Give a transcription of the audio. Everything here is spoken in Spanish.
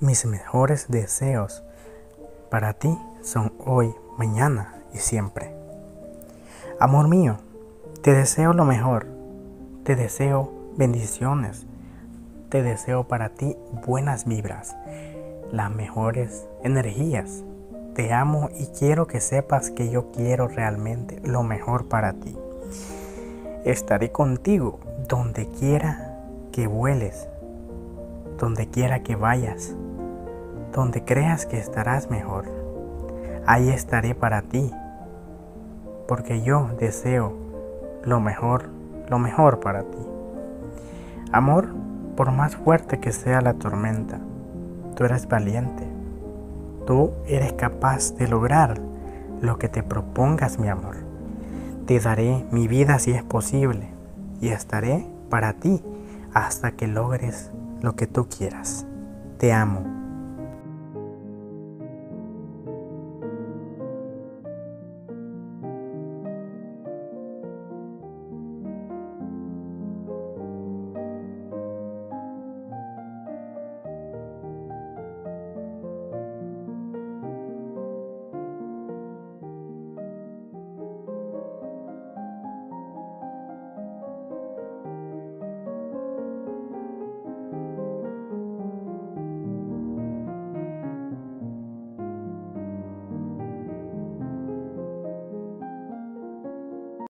Mis mejores deseos para ti son hoy, mañana y siempre. Amor mío, te deseo lo mejor. Te deseo bendiciones. Te deseo para ti buenas vibras, las mejores energías. Te amo y quiero que sepas que yo quiero realmente lo mejor para ti. Estaré contigo donde quiera que vueles, donde quiera que vayas, donde creas que estarás mejor. Ahí estaré para ti, porque yo deseo lo mejor, lo mejor para ti. Amor, por más fuerte que sea la tormenta, tú eres valiente. Tú eres capaz de lograr lo que te propongas, mi amor. Te daré mi vida si es posible y estaré para ti hasta que logres lo que tú quieras. Te amo.